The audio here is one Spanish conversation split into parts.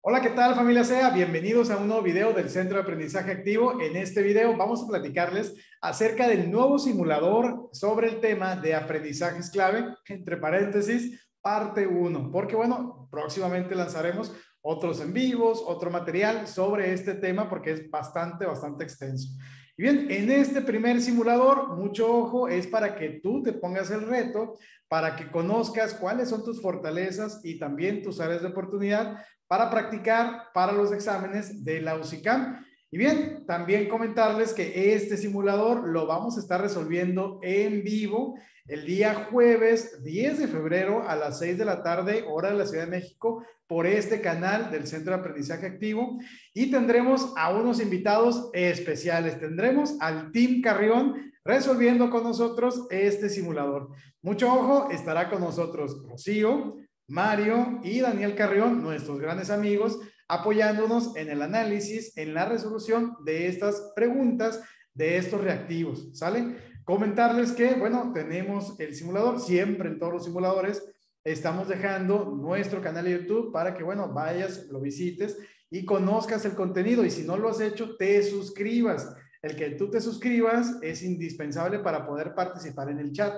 Hola, ¿qué tal familia SEA? Bienvenidos a un nuevo video del Centro de Aprendizaje Activo. En este video vamos a platicarles acerca del nuevo simulador sobre el tema de aprendizajes clave, entre paréntesis, parte 1, porque bueno, próximamente lanzaremos otros en vivos, otro material sobre este tema porque es bastante, bastante extenso. Y bien, en este primer simulador, mucho ojo, es para que tú te pongas el reto, para que conozcas cuáles son tus fortalezas y también tus áreas de oportunidad para practicar para los exámenes de la UCICAM. Y bien, también comentarles que este simulador lo vamos a estar resolviendo en vivo el día jueves 10 de febrero a las 6 de la tarde, hora de la Ciudad de México, por este canal del Centro de Aprendizaje Activo. Y tendremos a unos invitados especiales. Tendremos al Team Carrión resolviendo con nosotros este simulador. Mucho ojo, estará con nosotros Rocío, Mario y Daniel Carrión, nuestros grandes amigos, apoyándonos en el análisis, en la resolución de estas preguntas, de estos reactivos, ¿sale? Comentarles que, bueno, tenemos el simulador, siempre en todos los simuladores, estamos dejando nuestro canal de YouTube para que, bueno, vayas, lo visites y conozcas el contenido. Y si no lo has hecho, te suscribas. El que tú te suscribas es indispensable para poder participar en el chat.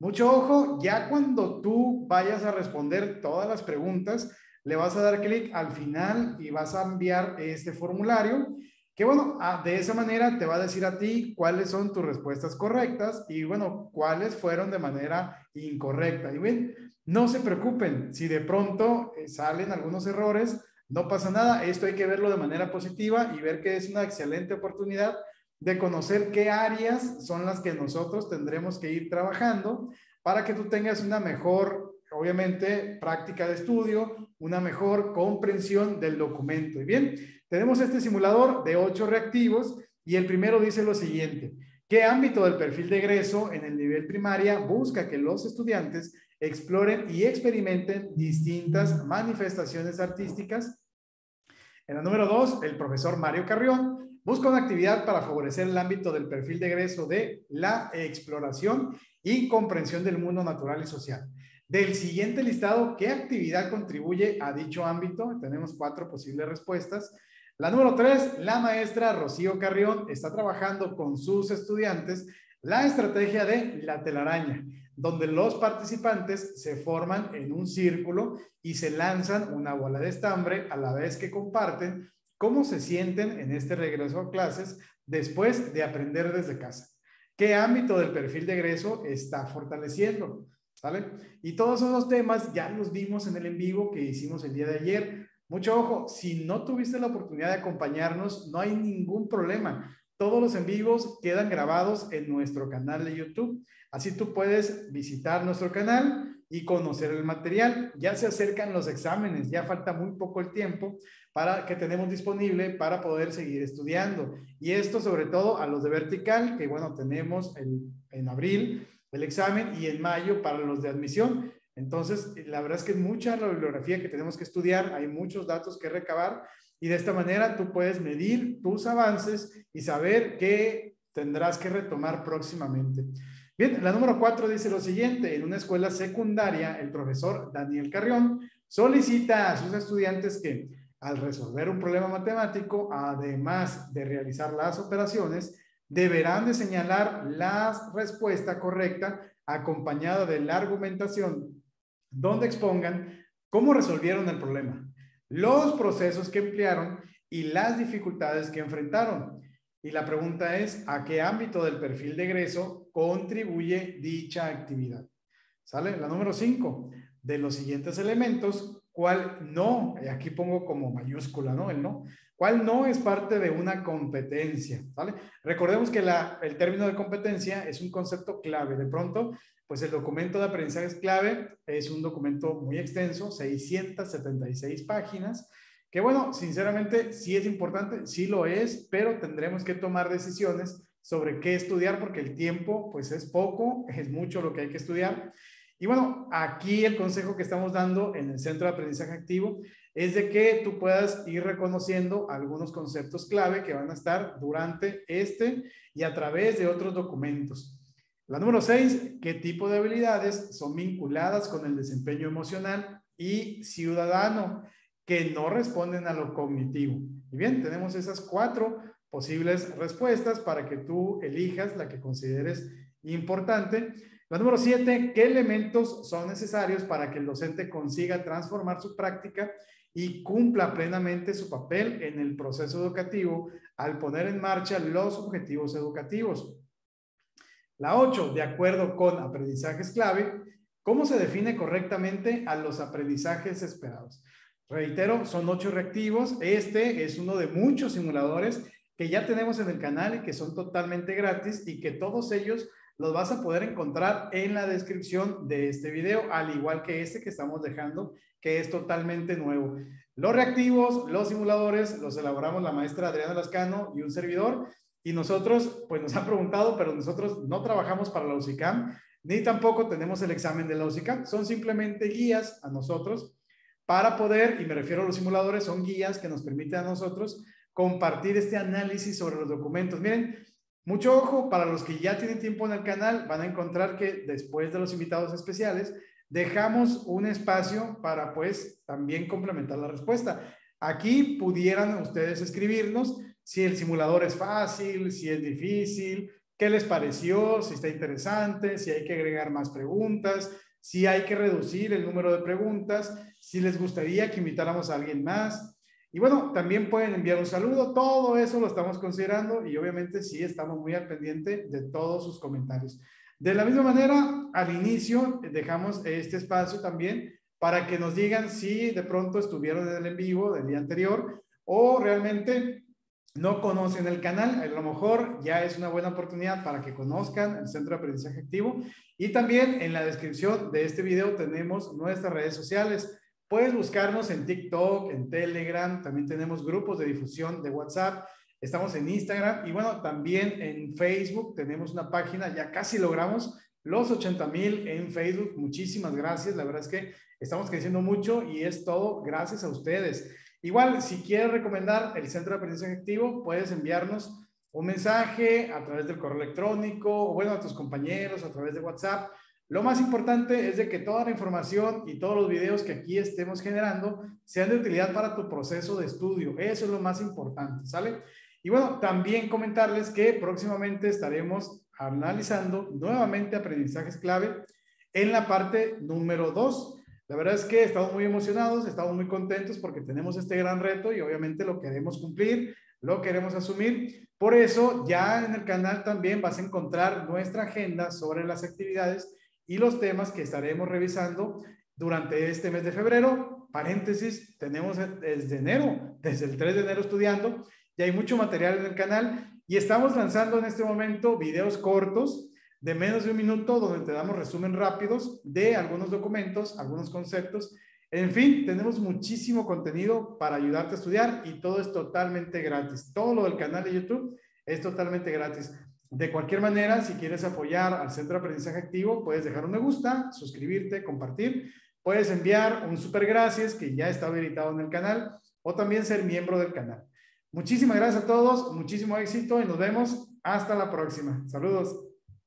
Mucho ojo, ya cuando tú vayas a responder todas las preguntas, le vas a dar clic al final y vas a enviar este formulario que bueno, ah, de esa manera te va a decir a ti cuáles son tus respuestas correctas y bueno, cuáles fueron de manera incorrecta. Y bien, no se preocupen, si de pronto eh, salen algunos errores, no pasa nada, esto hay que verlo de manera positiva y ver que es una excelente oportunidad de conocer qué áreas son las que nosotros tendremos que ir trabajando para que tú tengas una mejor, obviamente, práctica de estudio, una mejor comprensión del documento. Y bien, tenemos este simulador de ocho reactivos y el primero dice lo siguiente. ¿Qué ámbito del perfil de egreso en el nivel primaria busca que los estudiantes exploren y experimenten distintas manifestaciones artísticas? En la número dos, el profesor Mario Carrión Busca una actividad para favorecer el ámbito del perfil de egreso de la exploración y comprensión del mundo natural y social. Del siguiente listado, ¿qué actividad contribuye a dicho ámbito? Tenemos cuatro posibles respuestas. La número tres, la maestra Rocío Carrión está trabajando con sus estudiantes la estrategia de la telaraña, donde los participantes se forman en un círculo y se lanzan una bola de estambre a la vez que comparten ¿Cómo se sienten en este regreso a clases después de aprender desde casa? ¿Qué ámbito del perfil de egreso está fortaleciendo? ¿Sale? Y todos esos temas ya los vimos en el en vivo que hicimos el día de ayer. Mucho ojo, si no tuviste la oportunidad de acompañarnos, no hay ningún problema. Todos los en vivos quedan grabados en nuestro canal de YouTube. Así tú puedes visitar nuestro canal y conocer el material. Ya se acercan los exámenes, ya falta muy poco el tiempo para que tenemos disponible para poder seguir estudiando. Y esto sobre todo a los de vertical, que bueno, tenemos en abril el examen y en mayo para los de admisión. Entonces, la verdad es que es mucha la bibliografía que tenemos que estudiar, hay muchos datos que recabar y de esta manera tú puedes medir tus avances y saber qué tendrás que retomar próximamente. Bien, la número cuatro dice lo siguiente, en una escuela secundaria, el profesor Daniel Carrión solicita a sus estudiantes que al resolver un problema matemático, además de realizar las operaciones, deberán de señalar la respuesta correcta acompañada de la argumentación donde expongan cómo resolvieron el problema, los procesos que emplearon y las dificultades que enfrentaron. Y la pregunta es, ¿a qué ámbito del perfil de egreso contribuye dicha actividad? ¿Sale? La número 5. De los siguientes elementos, ¿cuál no? Aquí pongo como mayúscula, ¿no? El no. ¿Cuál no es parte de una competencia? ¿Sale? Recordemos que la, el término de competencia es un concepto clave. De pronto, pues el documento de aprendizaje es clave. Es un documento muy extenso, 676 páginas que bueno, sinceramente sí es importante, sí lo es, pero tendremos que tomar decisiones sobre qué estudiar porque el tiempo pues es poco, es mucho lo que hay que estudiar. Y bueno, aquí el consejo que estamos dando en el Centro de Aprendizaje Activo es de que tú puedas ir reconociendo algunos conceptos clave que van a estar durante este y a través de otros documentos. La número seis, ¿qué tipo de habilidades son vinculadas con el desempeño emocional y ciudadano? que no responden a lo cognitivo. Y bien, tenemos esas cuatro posibles respuestas para que tú elijas la que consideres importante. La número siete, ¿qué elementos son necesarios para que el docente consiga transformar su práctica y cumpla plenamente su papel en el proceso educativo al poner en marcha los objetivos educativos? La ocho, de acuerdo con aprendizajes clave, ¿cómo se define correctamente a los aprendizajes esperados? Reitero, son ocho reactivos. Este es uno de muchos simuladores que ya tenemos en el canal y que son totalmente gratis y que todos ellos los vas a poder encontrar en la descripción de este video, al igual que este que estamos dejando, que es totalmente nuevo. Los reactivos, los simuladores, los elaboramos la maestra Adriana Lascano y un servidor. Y nosotros, pues nos han preguntado, pero nosotros no trabajamos para la UCICAM, ni tampoco tenemos el examen de la UCICAM. Son simplemente guías a nosotros para poder, y me refiero a los simuladores, son guías que nos permiten a nosotros compartir este análisis sobre los documentos. Miren, mucho ojo, para los que ya tienen tiempo en el canal, van a encontrar que después de los invitados especiales, dejamos un espacio para pues también complementar la respuesta. Aquí pudieran ustedes escribirnos si el simulador es fácil, si es difícil, qué les pareció, si está interesante, si hay que agregar más preguntas, si hay que reducir el número de preguntas, si les gustaría que invitáramos a alguien más. Y bueno, también pueden enviar un saludo, todo eso lo estamos considerando y obviamente sí estamos muy al pendiente de todos sus comentarios. De la misma manera, al inicio dejamos este espacio también para que nos digan si de pronto estuvieron en el en vivo del día anterior o realmente no conocen el canal, a lo mejor ya es una buena oportunidad para que conozcan el Centro de Aprendizaje Activo. Y también en la descripción de este video tenemos nuestras redes sociales. Puedes buscarnos en TikTok, en Telegram, también tenemos grupos de difusión de WhatsApp, estamos en Instagram y bueno, también en Facebook tenemos una página, ya casi logramos los 80 mil en Facebook. Muchísimas gracias, la verdad es que estamos creciendo mucho y es todo gracias a ustedes. Igual, si quieres recomendar el Centro de Aprendizaje Activo, puedes enviarnos un mensaje a través del correo electrónico o bueno, a tus compañeros a través de WhatsApp. Lo más importante es de que toda la información y todos los videos que aquí estemos generando sean de utilidad para tu proceso de estudio. Eso es lo más importante, ¿sale? Y bueno, también comentarles que próximamente estaremos analizando nuevamente aprendizajes clave en la parte número 2. La verdad es que estamos muy emocionados, estamos muy contentos porque tenemos este gran reto y obviamente lo queremos cumplir, lo queremos asumir. Por eso ya en el canal también vas a encontrar nuestra agenda sobre las actividades y los temas que estaremos revisando durante este mes de febrero. Paréntesis, tenemos desde enero, desde el 3 de enero estudiando, y hay mucho material en el canal y estamos lanzando en este momento videos cortos de menos de un minuto donde te damos resumen rápidos de algunos documentos, algunos conceptos. En fin, tenemos muchísimo contenido para ayudarte a estudiar y todo es totalmente gratis. Todo lo del canal de YouTube es totalmente gratis. De cualquier manera, si quieres apoyar al Centro de Aprendizaje Activo, puedes dejar un me gusta, suscribirte, compartir. Puedes enviar un super gracias que ya está habilitado en el canal o también ser miembro del canal. Muchísimas gracias a todos, muchísimo éxito y nos vemos hasta la próxima. Saludos.